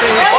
Just so